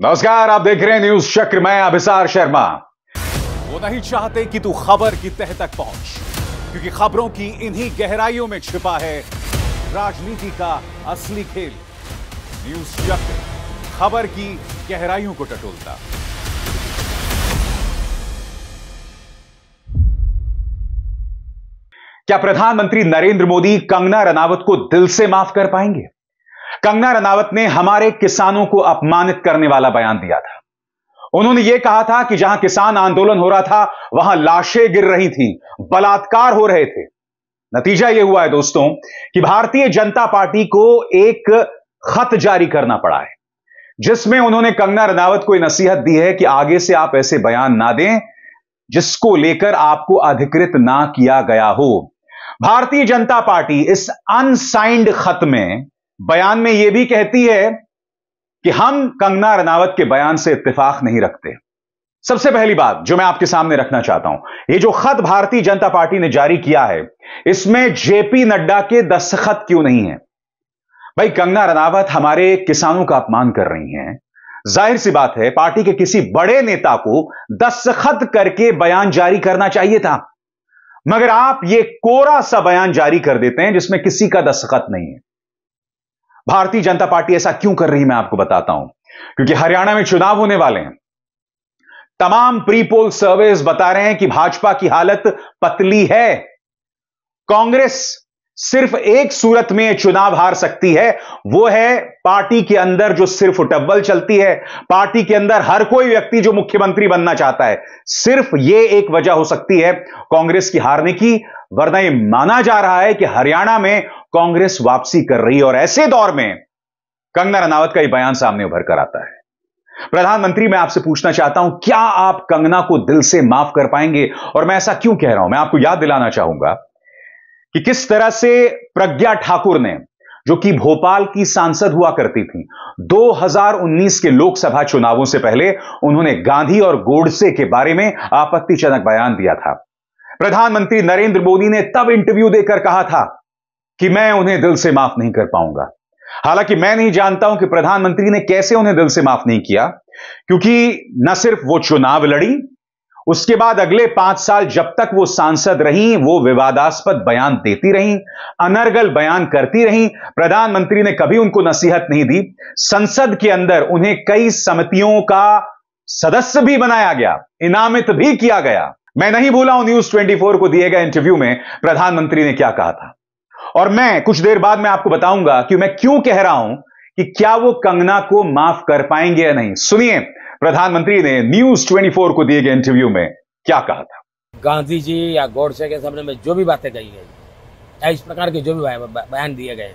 नमस्कार आप देख रहे हैं न्यूज़ चक्र। मैं अभिसार शर्मा। वो नहीं चाहते कि तू खबर की तह तक पहुँच क्योंकि खबरों की इन्हीं गहराइयों में छिपा है राजनीति का असली खेल। न्यूज़ चक्र खबर की गहराइयों को टटोलता। क्या प्रधानमंत्री नरेंद्र मोदी कंगना रनावत को दिल से माफ़ कर पाएँगे? कंगना रनावत ने हमारे किसानों को अपमानित करने वाला बयान दिया था। उन्होंने यह कहा था कि जहाँ किसान आंदोलन हो रहा था, वहाँ लाशें गिर रही थी, बलात्कार हो रहे थे। नतीजा यह हुआ है दोस्तों कि भारतीय जनता पार्टी को एक खत जारी करना पड़ा है, जिसमें उन्होंने कंगना रनावत को नसीहत दी है कि आगे से आप ऐसे बयान ना दें, जिसको लेकर आपको अधिकृत ना किया गया हो। भारतीय जनता पार्टी इस अनसाइंड खत में बयान में यह भी कहती है कि हम कंगना रनावत के बयान से इत्तेफाक नहीं रखते। सबसे पहली बात जो मैं आपके सामने रखना चाहता हूँ यह जो खत भारतीय जनता पार्टी ने जारी किया है, इसमें जेपी नड्डा के दस्तखत क्यों नहीं है? भाई, कंगना रनावत हमारे किसानों का अपमान कर रही हैं। ज़ाहिर सी बात है, पार्टी के किसी बड़े नेता को दस्तखत करके बयान जारी करना चाहिए था। मगर आप ये कोरा सा बयान जारी कर देते हैं जिसमें किसी का दस्तखत नहीं है। भारतीय जनता पार्टी ऐसा क्यों कर रही मैं आपको बताता हूँ। क्योंकि हरियाणा में चुनाव होने वाले हैं। तमाम प्री पोल सर्वेस बता रहे हैं कि भाजपा की हालत पतली है। कांग्रेस सिर्फ़ एक सूरत में चुनाव हार सकती है, वो है पार्टी के अंदर जो सिर्फ़ टब्बल चलती है, पार्टी के अंदर हर कोई व्यक्ति जो मुख्यमंत्री बनना चाहता है। सिर्फ़ ये एक वजह हो सकती है कांग्रेस की हारने की। वरना यह माना जा रहा है कि हरियाणा में कांग्रेस वापसी कर रही है और ऐसे दौर में कंगना रनावत का यह बयान सामने उभर कर आता है। प्रधानमंत्री, मैं आपसे पूछना चाहता हूँ, क्या आप कंगना को दिल से माफ़ कर पाएँगे? और मैं ऐसा क्यों कह रहा हूँ? मैं आपको याद दिलाना चाहूँगा कि किस तरह से प्रज्ञा ठाकुर ने, जो कि भोपाल की सांसद हुआ करती थी 2019 के लोकसभा चुनावों से पहले उन्होंने गांधी और गोडसे के बारे में आपत्तिजनक बयान दिया था। प्रधानमंत्री नरेंद्र मोदी ने तब इंटरव्यू देकर कहा था कि मैं उन्हें दिल से माफ़ नहीं कर पाऊँगा। हालाँकि मैं नहीं जानता हूँ कि प्रधानमंत्री ने कैसे उन्हें दिल से माफ़ नहीं किया, क्योंकि न सिर्फ़ वो चुनाव लड़ी उसके बाद अगले पाँच साल जब तक वो सांसद रही, वो विवादास्पद बयान देती रही, अनर्गल बयान करती रही, प्रधानमंत्री ने कभी उनको नसीहत नहीं दी। संसद के अंदर उन्हें कई समितियों का सदस्य भी बनाया गया, इनामित भी किया गया। मैं नहीं भूला हूँ न्यूज़ 24 को दिए गए इंटरव्यू में प्रधानमंत्री ने क्या कहा था। और मैं कुछ देर बाद में आपको बताऊँगा कि मैं क्यों कह रहा हूँ कि क्या वो कंगना को माफ़ कर पाएँगे या नहीं। सुनिए प्रधानमंत्री ने न्यूज़ 24 को दिए गए इंटरव्यू में क्या कहा था? गांधी जी या गोडसे के सामने में जो भी बातें कही गई, या इस प्रकार के जो भी बयान दिए गए,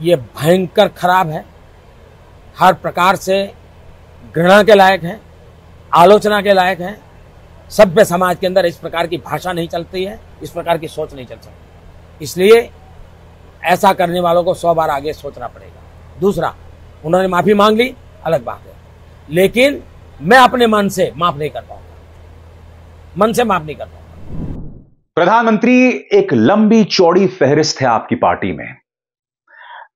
ये भयंकर खराब है। हर प्रकार से घृणा के लायक है, आलोचना के लायक है। सभ्य समाज के अंदर इस प्रकार की भाषा नहीं चलती है, इस प्रकार की सोच नहीं चल सकती। इसलिए ऐसा करने वालों को सौ बार आगे सोचना पड़ेगा। दूसरा, उन्होंने माफ़ी मांग ली अलग बात है। लेकिन मैं अपने मन से माफ़ नहीं कर पाऊँगा। मन से माफ़ नहीं कर पाऊँगा। प्रधानमंत्री, एक लंबी चौड़ी फहरिस्त है आपकी पार्टी में।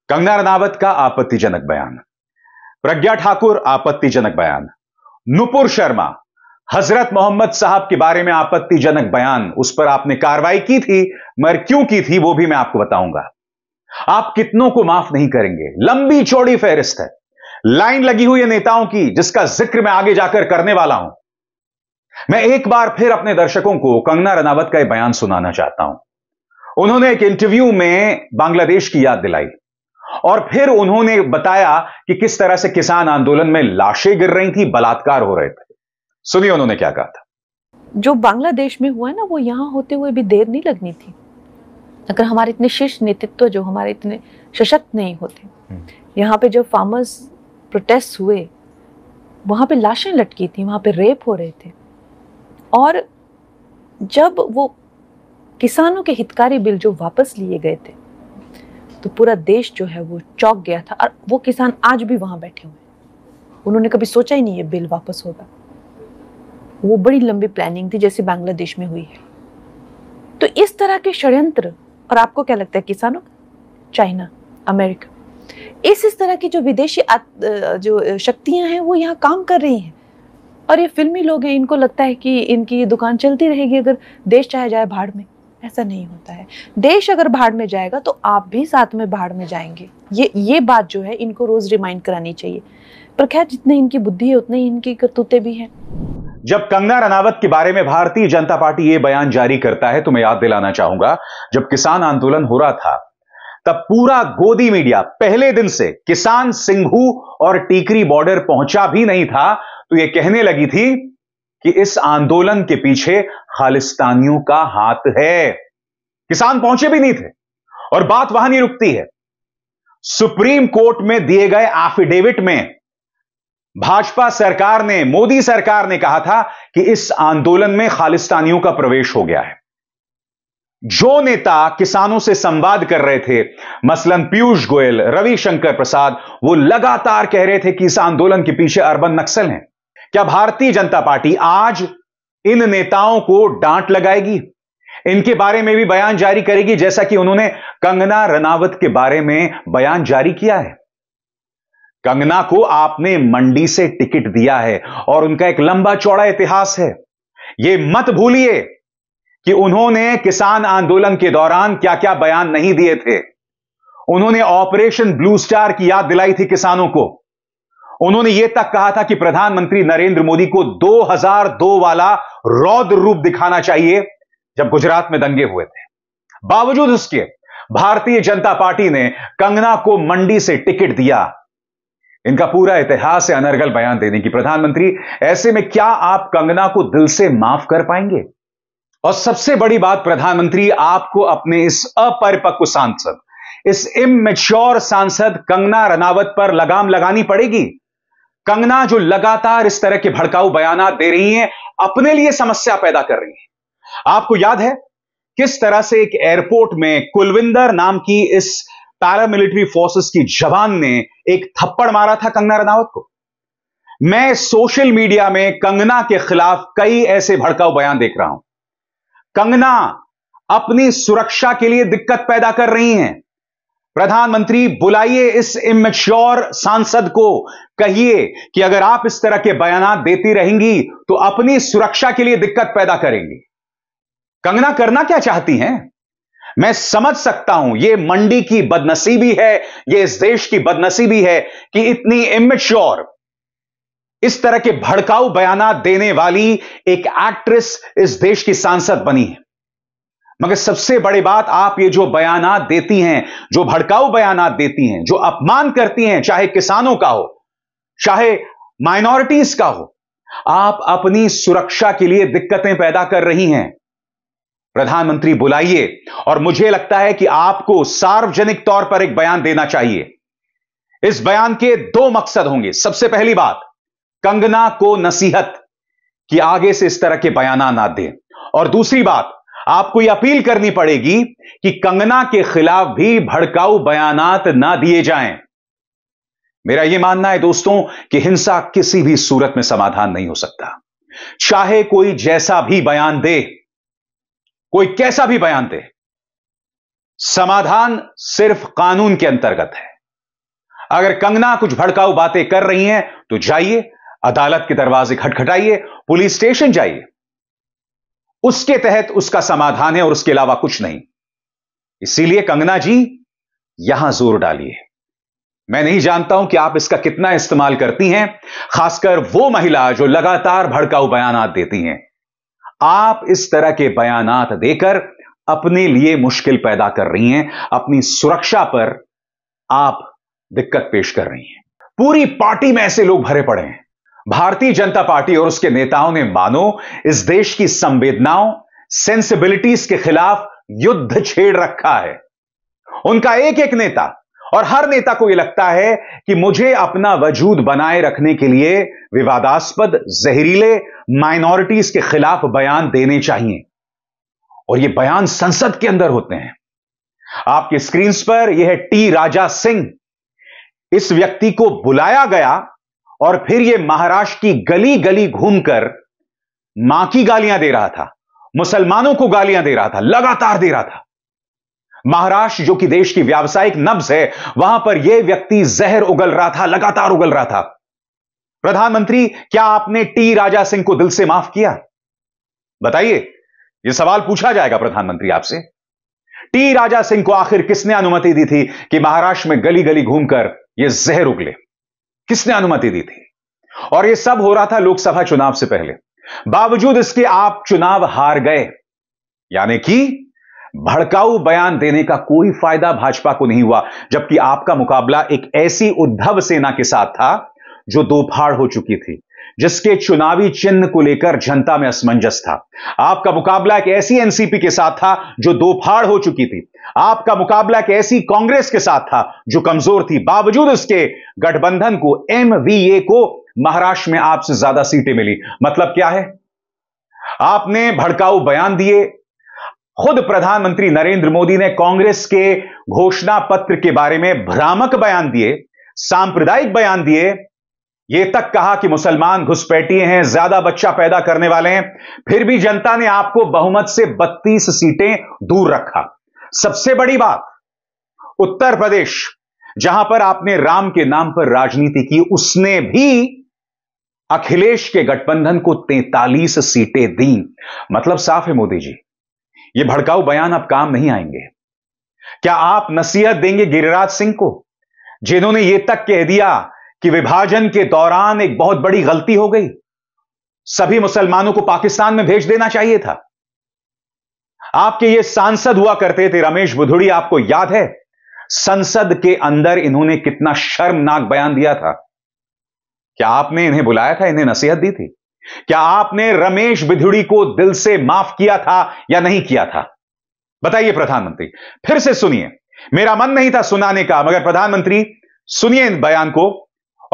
कंगना रनावत का आपत्तिजनक बयान, प्रज्ञा ठाकुर आपत्तिजनक बयान, नुपुर शर्मा, हज़रत मोहम्मद साहब के बारे में आपत्तिजनक बयान, उस पर आपने कार्रवाई की थी, मगर क्यों की थी, वो भी मैं आपको बताऊँगा। आप कितनों को माफ़ नहीं करेंगे। लंबी चौड़ी फहरिस्त है। लाइन लगी हुई है नेताओं की जिसका ज़िक्र मैं आगे जाकर करने वाला हूँ। मैं एक बार फिर अपने दर्शकों को कंगना रनावत का यह बयान सुनाना चाहता हूँ। उन्होंने एक इंटरव्यू में बांग्लादेश की याद दिलाई और फिर उन्होंने बताया कि किस तरह से किसान आंदोलन में लाशें गिर रही थी बलात्कार हो रहे थे। सुनिए उन्होंने क्या कहा था। जो बांग्लादेश में हुआ ना वो यहाँ होते हुए भी देर नहीं लगनी थी। अगर हमारे इतने शीर्ष नेतृत्व जो हमारे इतने सशक्त नहीं होते। हम्म। यहाँ पे जो फार्मर्स प्रोटेस्ट हुए, वहाँ पे लाशें लटकी थी, वहाँ पे रेप हो रहे थे। और जब वो किसानों के हितकारी बिल जो वापस लिए गए थे तो पूरा देश जो है वो चौक गया था और वो किसान आज भी वहाँ बैठे हुए उन्होंने कभी सोचा ही नहीं है बिल वापस होगा। वो बड़ी लंबी प्लानिंग थी, जैसे बांग्लादेश में हुई है। तो इस तरह के षड्यंत्र, और आपको क्या लगता है किसानों चाइना, अमेरिका। इस इस तरह की जो विदेशी जो शक्तियाँ हैं, वो यहाँ काम कर रही हैं। और ये फिल्मी लोग हैं, इनको लगता है कि इनकी ये दुकान चलती रहेगी अगर देश चाहे जाए भाड़ में। ऐसा नहीं होता है। देश अगर भाड़ में जाएगा तो आप भी साथ में भाड़ में जाएँगे। ये ये बात जो है, इनको रोज रिमाइंड करानी चाहिए। पर खैर, जितनी इनकी बुद्धि है, उतनी इनकी करतूतें भी हैं। जब कंगना रनावत के बारे में भारतीय जनता पार्टी ये बयान जारी करता है तो मैं याद दिलाना चाहूँगा, जब किसान आंदोलन हो रहा था तब पूरा गोदी मीडिया पहले दिन से किसान सिंघू और टीकरी बॉर्डर पहुँचा भी नहीं था तो यह कहने लगी थी कि इस आंदोलन के पीछे खालिस्तानियों का हाथ है। किसान पहुँचे भी नहीं थे और बात वहाँ नहीं रुकती है। सुप्रीम कोर्ट में दिए गए एफिडेविट में भाजपा सरकार ने, मोदी सरकार ने कहा था कि इस आंदोलन में खालिस्तानियों का प्रवेश हो गया है। जो नेता किसानों से संवाद कर रहे थे, मसलन पीयूष गोयल, रविशंकर प्रसाद, वो लगातार कह रहे थे कि इस आंदोलन के पीछे अरबन नक्सल हैं। क्या भारतीय जनता पार्टी आज इन नेताओं को डांट लगाएगी? इनके बारे में भी बयान जारी करेगी, जैसा कि उन्होंने कंगना रनावत के बारे में बयान जारी किया है। कंगना को आपने मंडी से टिकट दिया है और उनका एक लंबा चौड़ा इतिहास है। यह मत भूलिए कि उन्होंने किसान आंदोलन के दौरान क्या क्या बयान नहीं दिए थे। उन्होंने ऑपरेशन ब्लू स्टार की याद दिलाई थी किसानों को। उन्होंने यह तक कहा था कि प्रधानमंत्री नरेंद्र मोदी को 2002 वाला रौद्र रूप दिखाना चाहिए, जब गुजरात में दंगे हुए थे। बावजूद उसके भारतीय जनता पार्टी ने कंगना को मंडी से टिकट दिया। इनका पूरा इतिहास है अनर्गल बयान देने की प्रधानमंत्री, ऐसे में क्या आप कंगना को दिल से माफ़ कर पाएँगे? और सबसे बड़ी बात, प्रधानमंत्री, आपको अपने इस अपरिपक्व सांसद, इस इमेच्योर सांसद कंगना रनावत पर लगाम लगानी पड़ेगी। कंगना जो लगातार इस तरह के भड़काऊ बयान दे रही हैं, अपने लिए समस्या पैदा कर रही हैं। आपको याद है किस तरह से एक एयरपोर्ट में कुलविंदर नाम की इस पैरामिलिट्री फोर्सेस की जवान ने एक थप्पड़ मारा था कंगना रनावत को? मैं सोशल मीडिया में कंगना के खिलाफ कई ऐसे भड़काऊ बयान देख रहा हूँ। कंगना अपनी सुरक्षा के लिए दिक्कत पैदा कर रही हैं। प्रधानमंत्री, बुलाइए इस इमेच्योर सांसद को। कहिए कि अगर आप इस तरह के बयान देती रहेंगी तो अपनी सुरक्षा के लिए दिक्कत पैदा करेंगी। कंगना करना क्या चाहती हैं? मैं समझ सकता हूँ यह मंडी की बदनसीबी है यह इस देश की बदनसीबी है कि इतनी इमेच्योर इस तरह के भड़काऊ बयान देने वाली एक एक्ट्रेस इस देश की सांसद बनी है। मगर सबसे बड़ी बात, आप ये जो बयान देती हैं, जो भड़काऊ बयान देती हैं, जो अपमान करती हैं, चाहे किसानों का हो, चाहे माइनॉरिटीज का हो, आप अपनी सुरक्षा के लिए दिक्कतें पैदा कर रही हैं। प्रधानमंत्री बुलाइए, और मुझे लगता है कि आपको सार्वजनिक तौर पर एक बयान देना चाहिए। इस बयान के दो मकसद होंगे। सबसे पहली बात कंगना को नसीहत कि आगे से इस तरह के बयान ना दें। और दूसरी बात, आपको यह अपील करनी पड़ेगी कि कंगना के खिलाफ भी भड़काऊ बयानात ना दिए जाएँ। मेरा यह मानना है दोस्तों कि हिंसा किसी भी सूरत में समाधान नहीं हो सकता। चाहे कोई जैसा भी बयान दे, कोई कैसा भी बयान दे, समाधान सिर्फ़ कानून के अंतर्गत है। अगर कंगना कुछ भड़काऊ बातें कर रही हैं तो जाइए अदालत के दरवाजे खटखटाइए, पुलिस स्टेशन जाइए। उसके तहत उसका समाधान है और उसके अलावा कुछ नहीं। इसीलिए कंगना जी, यहाँ ज़ोर डालिए। मैं नहीं जानता हूँ कि आप इसका कितना इस्तेमाल करती हैं, खासकर वो महिला जो लगातार भड़काऊ बयान देती हैं। आप इस तरह के बयान देकर अपने लिए मुश्किल पैदा कर रही हैं, अपनी सुरक्षा पर आप दिक्कत पेश कर रही हैं। पूरी पार्टी में ऐसे लोग भरे पड़े हैं। भारतीय जनता पार्टी और उसके नेताओं ने मानो, इस देश की संवेदनाओं सेंसिबिलिटीज के खिलाफ युद्ध छेड़ रखा है। उनका एक एक नेता, और हर नेता को यह लगता है कि मुझे अपना वजूद बनाए रखने के लिए विवादास्पद, जहरीले माइनॉरिटीज के खिलाफ बयान देने चाहिए। और ये बयान संसद के अंदर होते हैं। आपके स्क्रीन पर यह है टी राजा सिंह, इस व्यक्ति को बुलाया गया और फिर यह महाराष्ट्र की गली गली घूमकर माँ की गालियाँ दे रहा था, मुसलमानों को गालियाँ दे रहा था, लगातार दे रहा था। महाराष्ट्र जो कि देश की व्यावसायिक नब्ज है, वहाँ पर यह व्यक्ति जहर उगल रहा था, लगातार उगल रहा था। प्रधानमंत्री, क्या आपने टी राजा सिंह को दिल से माफ़ किया? बताइए यह सवाल पूछा जाएगा प्रधानमंत्री आपसे। टी राजा सिंह को आखिर किसने अनुमति दी थी कि महाराष्ट्र में गली गली घूमकर यह जहर उगले? किसने अनुमति दी थी? और यह सब हो रहा था लोकसभा चुनाव से पहले। बावजूद इसके आप चुनाव हार गए। यानी कि भड़काऊ बयान देने का कोई फ़ायदा भाजपा को नहीं हुआ, जबकि आपका मुकाबला एक ऐसी उद्धव सेना के साथ था जो दो फाड़ हो चुकी थी। जिसके चुनावी चिन्ह को लेकर जनता में असमंजस था। आपका मुकाबला एक ऐसी एनसीपी के साथ था जो दो फाड़ हो चुकी थी। आपका मुकाबला एक ऐसी कांग्रेस के साथ था जो कमज़ोर थी। बावजूद उसके गठबंधन को, एमवीए को महाराष्ट्र में आपसे ज़्यादा सीटें मिली। मतलब क्या है? आपने भड़काऊ बयान दिए। खुद प्रधानमंत्री नरेंद्र मोदी ने कांग्रेस के घोषणा पत्र के बारे में भ्रामक बयान दिए, सांप्रदायिक बयान दिए ये तक कहा कि मुसलमान घुसपैठिए हैं, ज़्यादा बच्चा पैदा करने वाले हैं, फिर भी जनता ने आपको बहुमत से 32 सीटें दूर रखा। सबसे बड़ी बात, उत्तर प्रदेश, जहाँ पर आपने राम के नाम पर राजनीति की, उसने भी अखिलेश के गठबंधन को 43 सीटें दी। मतलब साफ़ है मोदी जी, ये भड़काऊ बयान अब काम नहीं आएँगे। क्या आप नसीहत देंगे गिरिराज सिंह को, जिन्होंने यह तक कह दिया कि विभाजन के दौरान एक बहुत बड़ी गलती हो गई। सभी मुसलमानों को पाकिस्तान में भेज देना चाहिए था। आपके ये सांसद हुआ करते थे, रमेश बुधुड़ी, आपको याद है? संसद के अंदर इन्होंने कितना शर्मनाक बयान दिया था। क्या आपने इन्हें बुलाया था? इन्हें नसीहत दी थी? क्या आपने रमेश बिधुड़ी को दिल से माफ़ किया था या नहीं किया था? बताइए प्रधानमंत्री, फिर से सुनिए। मेरा मन नहीं था सुनाने का, मगर प्रधानमंत्री, सुनिए इन बयान को।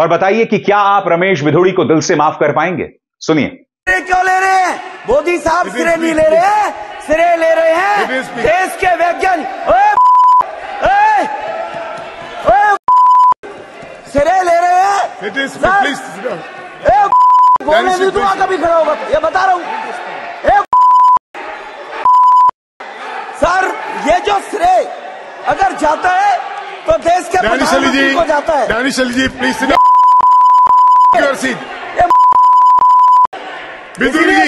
और बताइए कि क्या आप रमेश बिधुड़ी को दिल से माफ़ कर पाएँगे? सुनिए। क्यों ले रहे हैं? मोदी साहब सिरे नहीं ले रहे हैं? सिरे ले रहे हैं? देश के वैज्ञानिक। सिरे ले रहे हैं? बोलने नहीं दूँगा कभी खड़ा होगा। ये बता रहा हूँ। सर ये जो श्रेय अगर जाता है तो देश के प्रधानमंत्री को जाता है। जी प्लीज़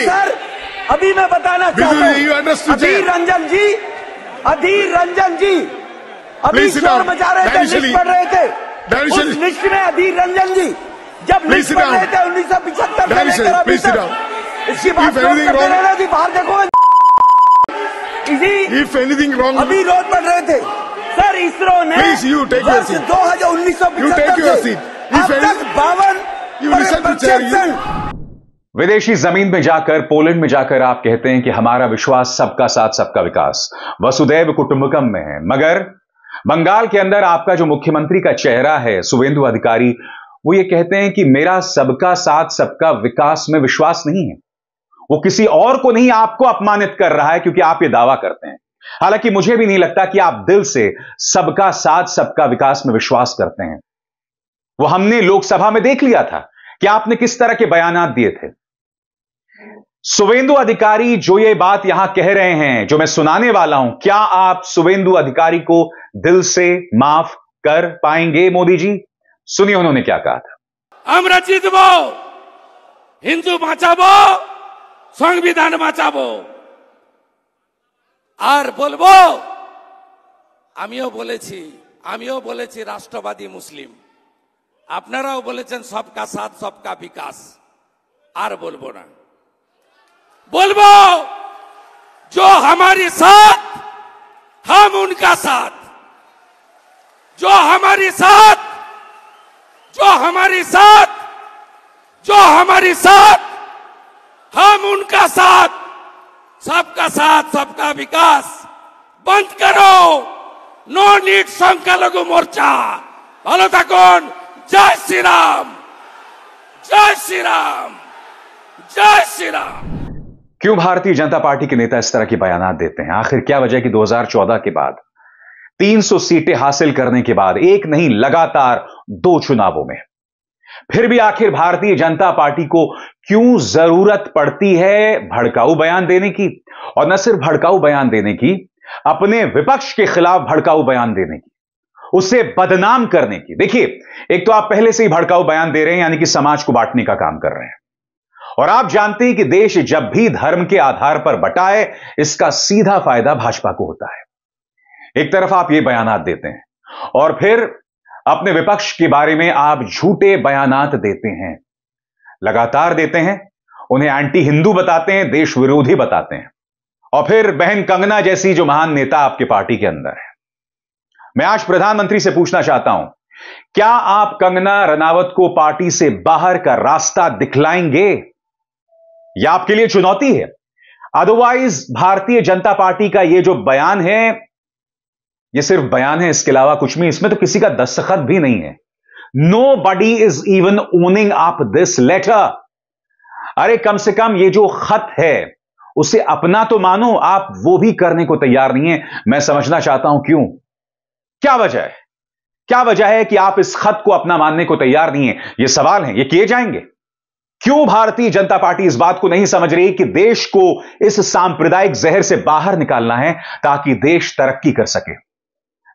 सर अभी मैं बताना चाहता हूँ। अधीर रंजन जी अधीर रंजन जी अभी शोर मचा रहे थे लिस्ट पढ़ रहे थे। उस लिस्ट में अधीर रंजन जी जब लिस्ट पढ़ रहे थे उन्नीस सौ पिछहत्तर से लेकर अभी तक। इसकी बात जी बाहर देखो। wrong, अभी रोज पढ़ रहे थे। सर इसरो ने. दो हज़ार उन्नीस सौ any- बावन विदेशी ज़मीन में जाकर पोलैंड में जाकर आप कहते हैं कि हमारा विश्वास सबका साथ सबका विकास। वसुदैव कुटुंबकम में है। मगर बंगाल के अंदर आपका जो मुख्यमंत्री का चेहरा है सुवेंदु अधिकारी वो ये कहते हैं कि मेरा सबका साथ सबका विकास में विश्वास नहीं है। वो किसी और को नहीं आपको अपमानित कर रहा है क्योंकि आप ये दावा करते हैं। हालाँकि मुझे भी नहीं लगता कि आप दिल से सबका साथ सबका विकास में विश्वास करते हैं। वो हमने लोकसभा में देख लिया था। कि आपने किस तरह के बयान दिए थे सुवेंदु अधिकारी जो ये बात यहां कह रहे हैं जो मैं सुनाने वाला हूं क्या आप सुवेंदु अधिकारी को दिल से माफ कर पाएंगे मोदी जी सुनिए उन्होंने क्या कहा था আমরা জিতব হিন্দু বাঁচাবো সংবিধান বাঁচাবো আর বলবো আমিও বলেছি আমিও বলেছি রাষ্ট্রবাদী মুসলিম আপনারাও বলেছেন সবকা সাথ সবকা বিকাশ আর বলবো না বলবো जो हमारे साथ हम उनका साथ जो हमारे साथ जो हमारे साथ जो हमारे साथ हम उनका साथ सबका साथ सबका विकास बंद करो नो नीट সংখ্যালঘু মোর্চা ভালো থাকুন जय श्री राम जय श्री राम जय श्री राम क्यों भारतीय जनता पार्टी के नेता इस तरह की बयान देते हैं? आखिर क्या वजह कि 2014 के बाद 300 सीटें हासिल करने के बाद, एक नहीं, लगातार दो चुनावों में? फिर भी आखिर भारतीय जनता पार्टी को क्यों ज़रूरत पड़ती है भड़काऊ बयान देने की? और न सिर्फ़ भड़काऊ बयान देने की, अपने विपक्ष के खिलाफ भड़काऊ बयान देने की। उसे बदनाम करने की। देखिए, एक तो आप पहले से ही भड़काऊ बयान दे रहे हैं, यानी कि समाज को बांटने का काम कर रहे हैं। और आप जानते हैं कि देश जब भी धर्म के आधार पर बटा है, इसका सीधा फ़ायदा भाजपा को होता है। एक तरफ़ आप ये बयानात देते हैं, और फिर अपने विपक्ष के बारे में आप झूठे बयानात देते हैं। लगातार देते हैं, उन्हें एंटी हिंदू बताते हैं, देश विरोधी बताते हैं। और फिर बहन कंगना जैसी जो महान नेता आपके पार्टी के अंदर है। मैं आज प्रधानमंत्री से पूछना चाहता हूँ, क्या आप कंगना रनावत को पार्टी से बाहर का रास्ता दिखलाएँगे? यह आपके लिए चुनौती है। अदरवाइज़ भारतीय जनता पार्टी का यह जो बयान है यह सिर्फ़ बयान है, इसके अलावा कुछ भी इसमें तो किसी का दस्तखत भी नहीं है। Nobody is even owning up this letter अरे, कम से कम ये जो खत है, उसे अपना तो मानो, आप वो भी करने को तैयार नहीं है। मैं समझना चाहता हूँ क्यों? क्या वजह है? क्या वजह है कि आप इस खत को अपना मानने को तैयार नहीं है? ये सवाल है, ये किए जाएँगे। क्यों भारतीय जनता पार्टी इस बात को नहीं समझ रही कि देश को इस सांप्रदायिक जहर से बाहर निकालना है ताकि देश तरक्की कर सके?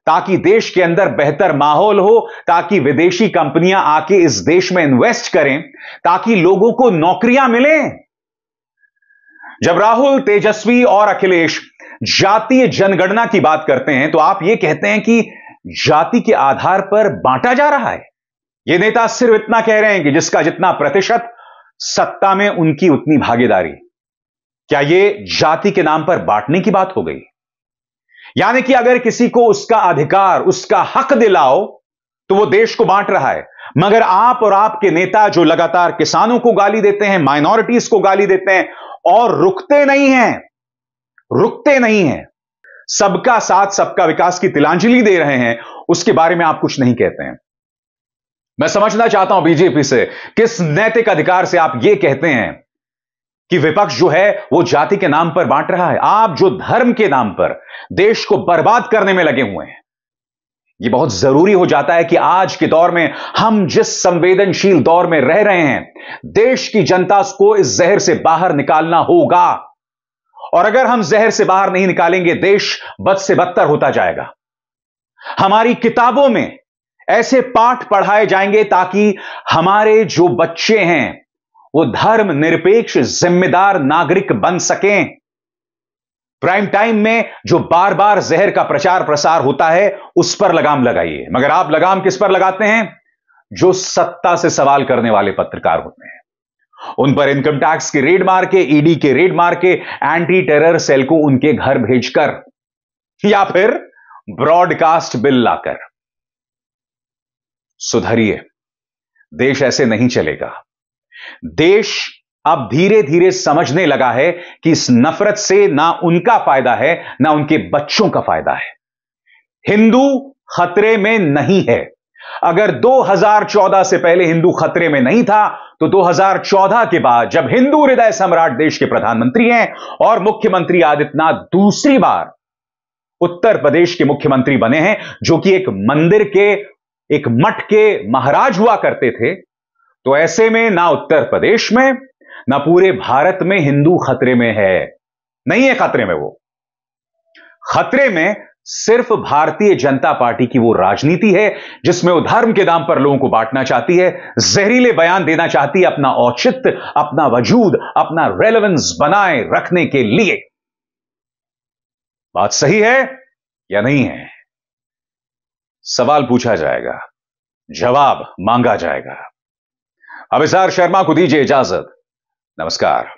ताकि देश के अंदर बेहतर माहौल हो, ताकि विदेशी कंपनियाँ आके इस देश में इन्वेस्ट करें, ताकि लोगों को नौकरियाँ मिलें। जब राहुल, तेजस्वी और अखिलेश जातीय जनगणना की बात करते हैं तो आप यह कहते हैं कि जाति के आधार पर बांटा जा रहा है। ये नेता सिर्फ़ इतना कह रहे हैं कि जिसका जितना प्रतिशत सत्ता में उनकी उतनी भागीदारी। क्या यह जाति के नाम पर बांटने की बात हो गई? यानी कि अगर किसी को उसका अधिकार, उसका हक दिलाओ तो वो देश को बांट रहा है। मगर आप और आपके नेता जो लगातार किसानों को गाली देते हैं, माइनॉरिटीज को गाली देते हैं और रुकते नहीं हैं रुकते नहीं हैं। सबका साथ सबका विकास की तिलांजलि दे रहे हैं, उसके बारे में आप कुछ नहीं कहते हैं। मैं समझना चाहता हूँ बीजेपी से, किस नैतिक अधिकार से आप यह कहते हैं कि विपक्ष जो है, वो जाति के नाम पर बांट रहा है। आप जो धर्म के नाम पर देश को बर्बाद करने में लगे हुए हैं, ये बहुत ज़रूरी हो जाता है कि आज के दौर में हम जिस संवेदनशील दौर में रह रहे हैं, देश की जनता को इस जहर से बाहर निकालना होगा। और अगर हम जहर से बाहर नहीं निकालेंगे, देश बद से बदतर होता जाएगा। हमारी किताबों में ऐसे पाठ पढ़ाए जाएँगे ताकि हमारे जो बच्चे हैं, वो धर्म निरपेक्ष, जिम्मेदार नागरिक बन सकें। प्राइम टाइम में जो बार बार जहर का प्रचार प्रसार होता है, उस पर लगाम लगाइए। मगर आप लगाम किस पर लगाते हैं? जो सत्ता से सवाल करने वाले पत्रकार होते हैं। उन पर इनकम टैक्स के रेड मार के ईडी के रेड मार के एंटी टेरर सेल को उनके घर भेजकर, या फिर ब्रॉडकास्ट बिल लाकर। सुधरिए, देश ऐसे नहीं चलेगा। देश अब धीरे धीरे समझने लगा है कि इस नफरत से ना उनका फ़ायदा है, ना उनके बच्चों का फ़ायदा है। हिंदू खतरे में नहीं है। अगर 2014 से पहले हिंदू खतरे में नहीं था तो 2014 के बाद जब हिंदू हृदय सम्राट देश के प्रधानमंत्री हैं और मुख्यमंत्री आदित्यनाथ दूसरी बार उत्तर प्रदेश के मुख्यमंत्री बने हैं, जो कि एक मंदिर के, एक मठ के महाराज हुआ करते थे तो ऐसे में ना उत्तर प्रदेश में, ना पूरे भारत में हिंदू खतरे में है। नहीं है खतरे में वो। खतरे में सिर्फ़ भारतीय जनता पार्टी की वो राजनीति है, जिसमें वो धर्म के दाम पर लोगों को बांटना चाहती है, जहरीले बयान देना चाहती है अपना औचित्य, अपना वजूद, अपना रेलेवेंस बनाए रखने के लिए। बात सही है या नहीं है? सवाल पूछा जाएगा, जवाब मांगा जाएगा। अभिसार शर्मा को दीजिए इजाज़त। नमस्कार।